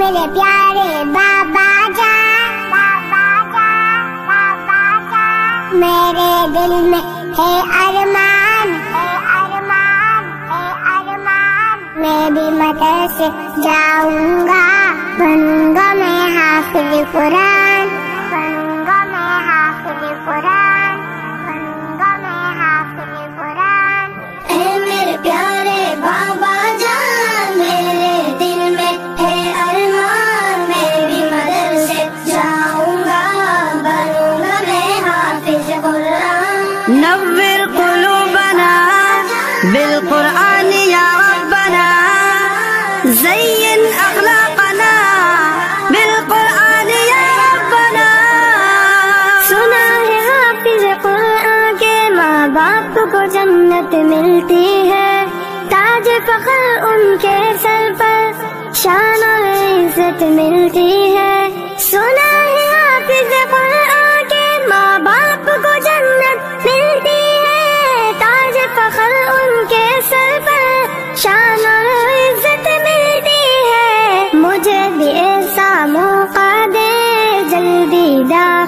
میرے پیارے بابا جان بابا جان بابا جان میرے دل میں ہے ارمان۔ ہے ارمان ہے ارمان میں بھی مدرسے جاؤں گا۔ بنوں گا میں حافظ قرآن۔ بنوں گا میں حافظ قرآن۔ بالقرآن يا ربنا، زين أخلاقنا. بالقرآن يا ربنا. سنا ہے حافظ قرآن کے ماں باپ کو جنت ملتی ہے۔ تاج فخر ان کے سر پر شان اور عزت ملتی ہے۔ سنا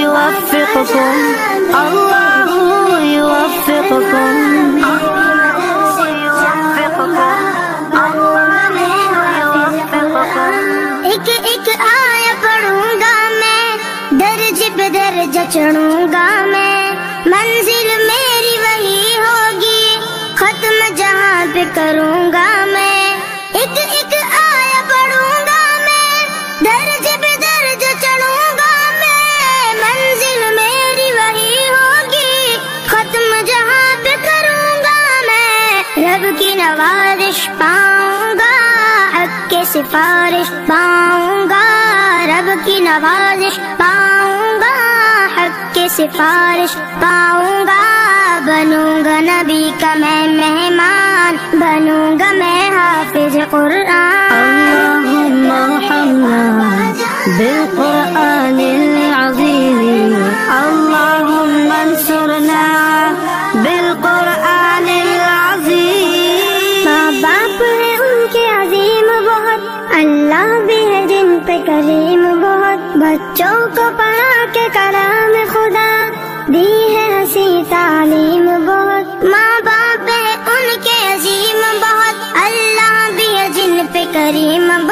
يوفقكم چڑھوں گا میں، منزل میری وہی ہوگی۔ ختم جہاں پہ کروں گا میں، ایک ایک آیا پڑھوں گا میں، درج پہ درج چڑھوں گا میں۔ منزل میری وہی ہوگی، ختم جہاں پہ کروں گا میں۔ رب کی نوازش پاؤں گا حق کے سفارش پاؤں گا رب کی نوازش پاؤں گا حق کے سفارش پاؤں گا بنوں گا نبی کا میں مہمان بنوں گا میں حافظ قرآن۔ اللهم ارحمنا بالقرآن العظيم اللهم انصرنا بالقرآن العظيم ماں باپ ہے ان کے عظیم بہت اللہ بھی ہے جن پہ کریم بہت بچوں کو پڑھا کے کرام خدا دی ہے ہنسی تعلیم بہت۔ ماں باپ ہے ان کے عظیم بہت۔ اللہ بھی ہے جن پہ کریم بہت۔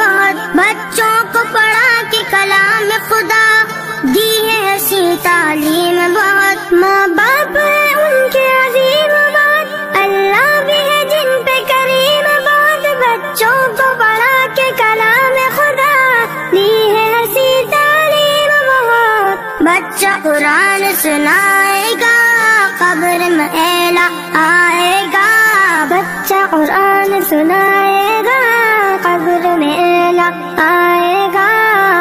بچہ قرآن سنائے گا، قبر میں آئے گا۔ بچہ قرآن سنائے گا، قبر میں آئے گا۔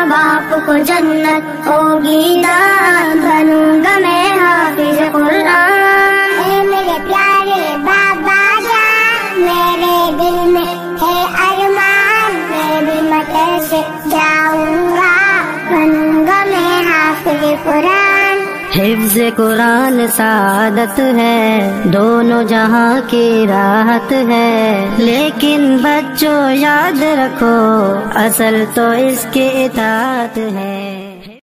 باپ کو جنت ہوگی دان، بنوں گا میں حافظ قرآن۔ قرآن۔ حفظ قرآن سعادت ہے، دونوں جہاں کی راحت ہے۔ لیکن بچوں، یاد رکھو، اصل تو اس کی اطاعت ہے۔